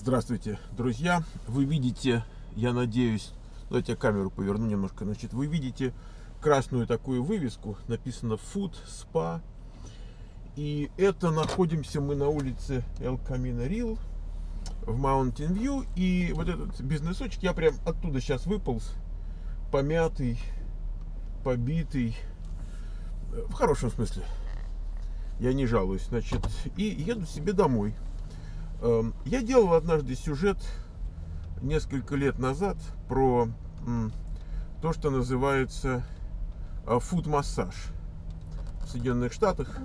Здравствуйте, друзья! Вы видите, я надеюсь, давайте я камеру поверну немножко, значит, вы видите красную такую вывеску, написано Food Spa. И это находимся мы на улице El Camino Real в Mountain View. И вот этот бизнесочек, я прям оттуда сейчас выполз, помятый, побитый, в хорошем смысле. Я не жалуюсь, значит, и еду себе домой. Эм, я делал однажды сюжет несколько лет назад про то, что называется фуд-массаж в Соединенных Штатах.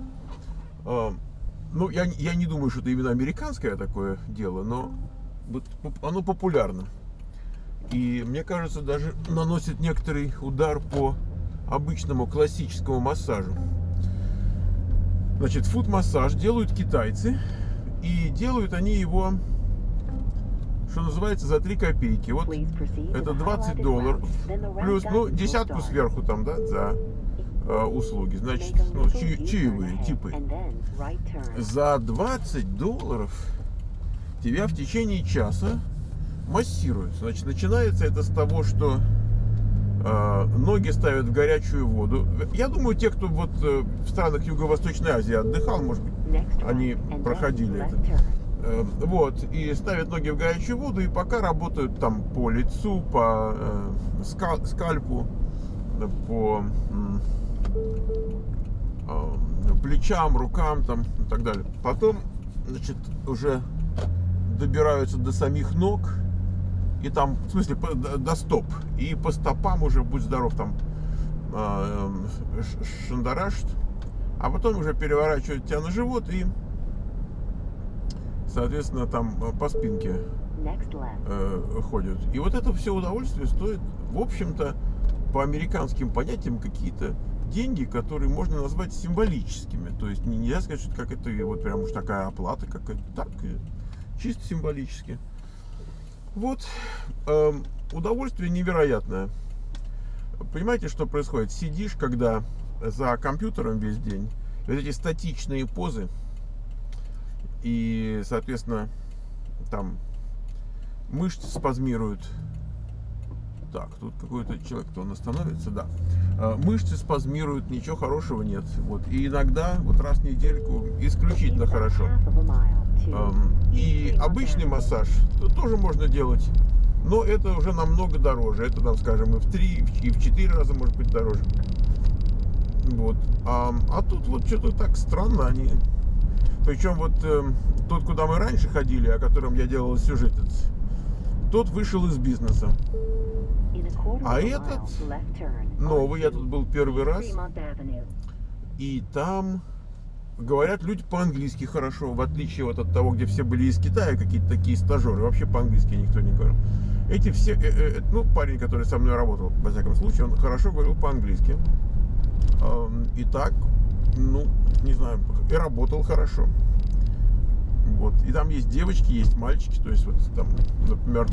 Эм, ну, я, я не думаю, что это именно американское такое дело, но оно популярно. И мне кажется, даже наносит некоторый удар по обычному классическому массажу. Значит, фуд-массаж делают китайцы и делают они его, что называется, за 3 копейки. Вот это 20 долларов. Плюс, ну, десятку сверху там, да, за э, услуги. Значит, ну, чаи, чаевые типы. За 20 долларов тебя в течение часа массируют. Значит, начинается это с того, что ноги ставят в горячую воду. Я думаю, те, кто вот э, в странах Юго-Восточной Азии отдыхал, может быть, они проходили это. Эм, вот, и ставят ноги в горячую воду, и пока работают там по лицу, по э, скальпу, по э, плечам, рукам там и так далее. Потом, значит, уже добираются до самих ног, и там, в смысле, до стоп, и по стопам уже, будь здоров, там э, шандарашт, а потом уже переворачивают тебя на живот и, соответственно, там э, по спинке э, ходят. И вот это все удовольствие стоит, в общем-то, по американским понятиям какие-то деньги, которые можно назвать символическими. То есть нельзя сказать, что как это вот прям уж такая оплата какая-то. Так, чисто символически. Вот. Э, удовольствие невероятное. Понимаете, что происходит? Сидишь, когда за компьютером весь день, вот эти статичные позы, и, соответственно, там мышцы спазмируют. Так, тут какой-то человек, кто он остановится, да. А, мышцы спазмируют, ничего хорошего нет. Вот. И иногда, вот раз в недельку, исключительно хорошо. И обычный массаж тоже можно делать, но это уже намного дороже. Это, там, скажем, и в 3, и в 4 раза может быть дороже. Вот. А, а тут вот что-то так странно они. Причем вот э, тот, куда мы раньше ходили, о котором я делал сюжет, тот вышел из бизнеса. А этот новый, я тут был первый раз. И там говорят люди по-английски хорошо, в отличие вот от того, где все были из Китая, какие-то такие стажеры, вообще по-английски никто не говорил. Эти все, э, э, ну, парень, который со мной работал, во всяком случае, он хорошо говорил по-английски. И так, ну, не знаю, и работал хорошо. Вот. И там есть девочки, есть мальчики. То есть, вот там, например,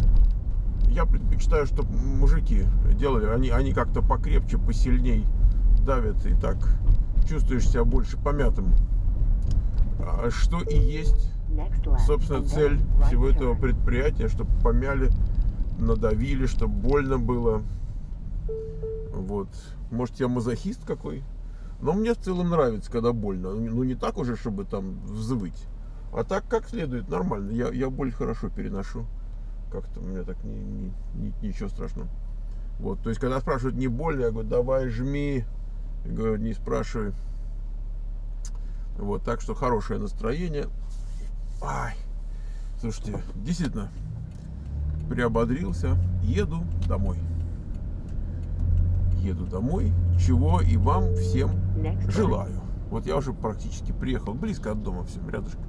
я предпочитаю, чтобы мужики делали, они, они как-то покрепче, посильней давят, и так чувствуешь себя больше помятым. А что и есть, собственно, цель всего этого предприятия, чтобы помяли, надавили, чтобы больно было. Вот. Может, я мазохист какой? Но мне в целом нравится, когда больно. Ну, не так уже, чтобы там взвыть. А так, как следует, нормально. Я, я боль хорошо переношу. Как-то у меня так не, не, не, ничего страшного. Вот, то есть, когда спрашивают, не больно, я говорю, давай жми. Я говорю, не спрашивай. Вот, так что хорошее настроение. Ай, слушайте, действительно, приободрился. Еду домой еду домой, чего и вам всем желаю. Вот я уже практически приехал, близко от дома, всем рядышком.